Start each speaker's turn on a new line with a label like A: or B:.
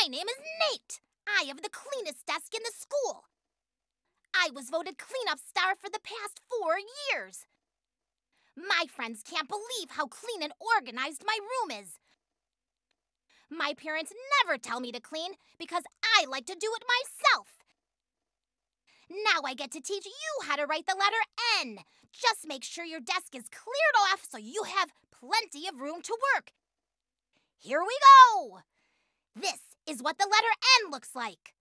A: My name is Nate. I have the cleanest desk in the school. I was voted cleanup star for the past four years. My friends can't believe how clean and organized my room is. My parents never tell me to clean because I like to do it myself. Now I get to teach you how to write the letter N. Just make sure your desk is cleared off so you have plenty of room to work. Here we go! What the letter N looks like.